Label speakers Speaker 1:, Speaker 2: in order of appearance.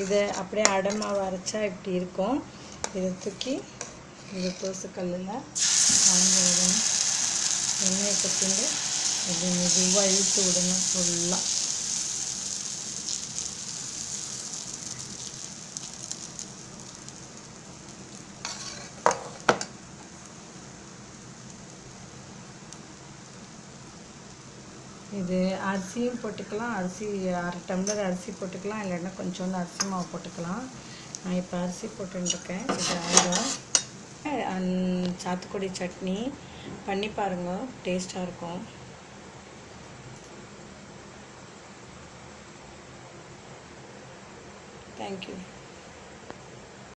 Speaker 1: இதை அப்படியே அடமாக அரைச்சா இப்படி இருக்கும். இதை தூக்கி இந்த தோசைக்கல்லில் வாங்கி விடணும் எண்ணெயை கொத்திண்டு இப்படி மெதுவாக இழுத்து விடணும் ஃபுல்லாக இது அரிசியும் போட்டுக்கலாம். அரிசி அரை டம்ளர் அரிசி போட்டுக்கலாம். இல்லைன்னா கொஞ்சோண்டு அரிசி மாவு போட்டுக்கலாம். நான் இப்போ அரிசி போட்டுருக்கேன் இது ஆயிரம் அந் சாத்துக்குடி சட்னி. பண்ணி பாருங்க. டேஸ்ட்டாக இருக்கும். தேங்க்யூ